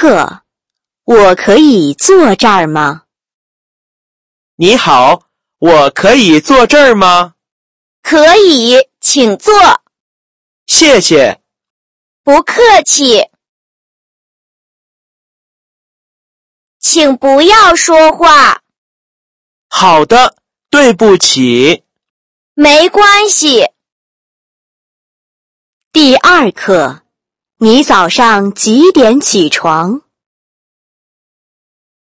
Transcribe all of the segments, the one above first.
课，我可以坐这儿吗？你好，我可以坐这儿吗？可以，请坐。谢谢。不客气。请不要说话。好的，对不起。没关系。第二课，你早上几点起床？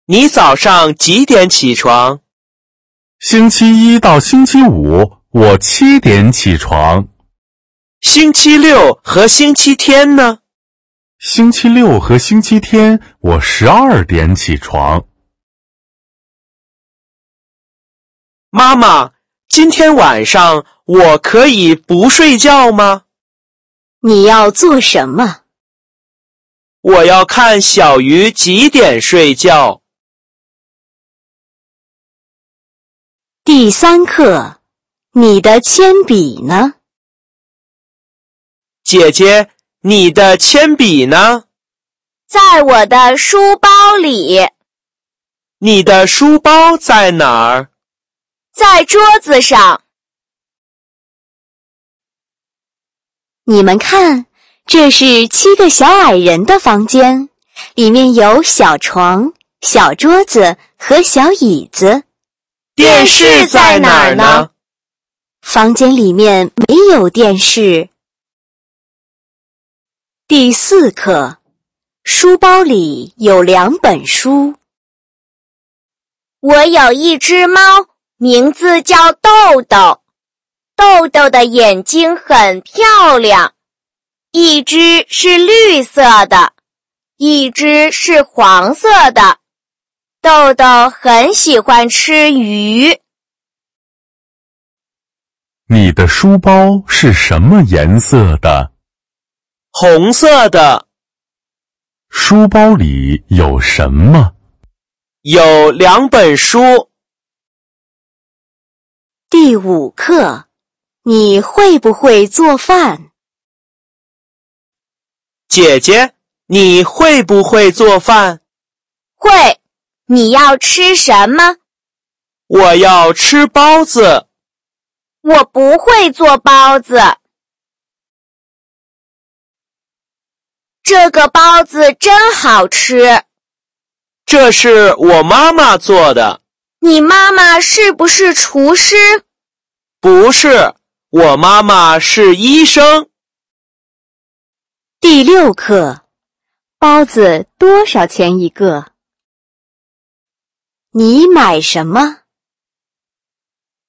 你早上几点起床？星期一到星期五，我七点起床。星期六和星期天呢？星期六和星期天，我十二点起床。妈妈，今天晚上我可以不睡觉吗？你要做什么？我要看小鱼几点睡觉。第三课，你的铅笔呢？姐姐，你的铅笔呢？在我的书包里。你的书包在哪儿？在桌子上。你们看，这是七个小矮人的房间，里面有小床、小桌子和小椅子。电视在哪儿呢？房间里面没有电视。第四课，书包里有两本书。我有一只猫，名字叫豆豆。豆豆的眼睛很漂亮，一只是绿色的，一只是黄色的。豆豆很喜欢吃鱼。你的书包是什么颜色的？红色的。书包里有什么？有两本书。第五课。你会不会做饭，姐姐？你会不会做饭？会。你要吃什么？我要吃包子。我不会做包子。这个包子真好吃。这是我妈妈做的。你妈妈是不是厨师？不是。我妈妈是医生。第六课，包子多少钱一个？你买什么？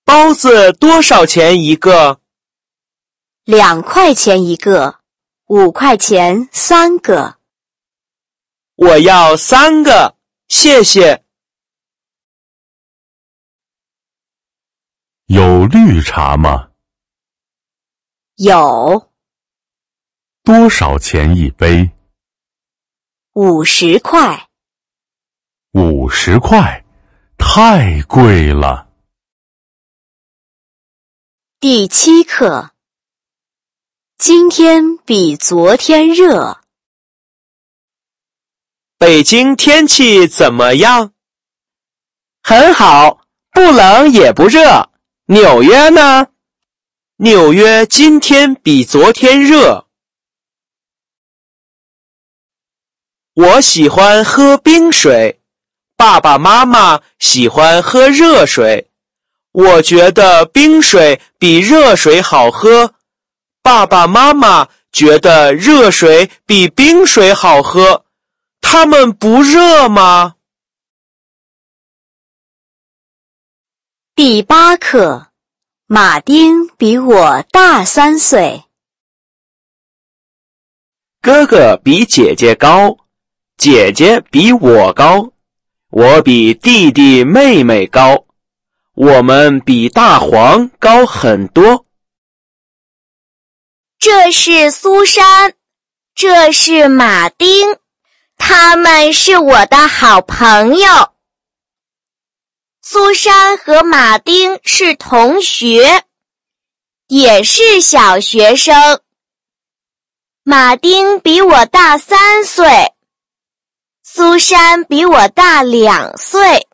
包子多少钱一个？两块钱一个，五块钱三个。我要三个，谢谢。有绿茶吗？有多少钱一杯？五十块。五十块，太贵了。第七课，今天比昨天热。北京天气怎么样？很好，不冷也不热。纽约呢？纽约今天比昨天热。我喜欢喝冰水，爸爸妈妈喜欢喝热水。我觉得冰水比热水好喝，爸爸妈妈觉得热水比冰水好喝。他们不热吗？第八课。马丁比我大三岁。哥哥比姐姐高，姐姐比我高，我比弟弟妹妹高，我们比大黄高很多。这是苏珊，这是马丁，他们是我的好朋友。苏珊和马丁是同学，也是小学生。马丁比我大三岁。苏珊比我大两岁。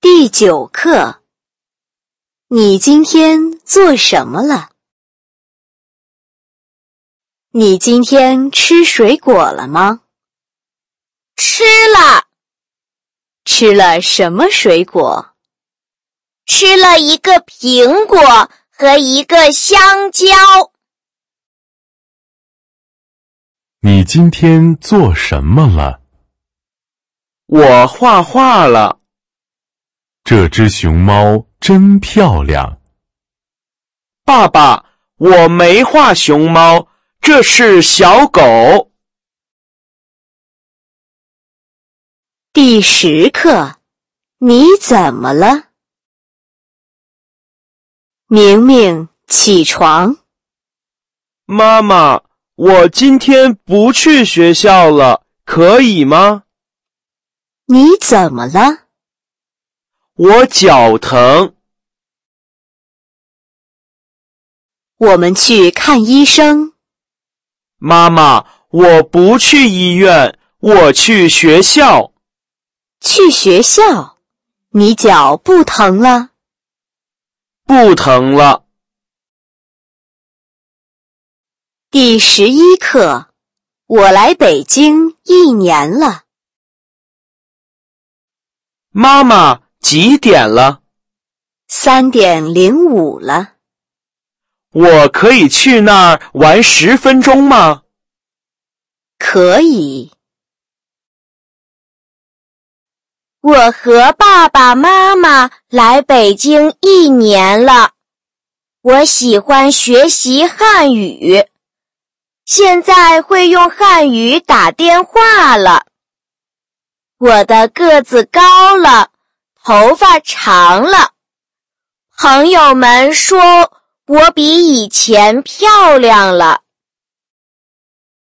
第九课，你今天做什么了？你今天吃水果了吗？吃了，吃了什么水果？吃了一个苹果和一个香蕉。你今天做什么了？我画画了。这只熊猫真漂亮。爸爸，我没画熊猫，这是小狗。第十课，你怎么了？明明，起床。妈妈，我今天不去学校了，可以吗？你怎么了？我脚疼。我们去看医生。妈妈，我不去医院，我去学校。去学校？你脚不疼了？不疼了。第十一课，我来北京一年了。妈妈，几点了？三点零五了。我可以去那儿玩十分钟吗？可以。我和爸爸妈妈来北京一年了，我喜欢学习汉语，现在会用汉语打电话了。我的个子高了，头发长了，朋友们说我比以前漂亮了。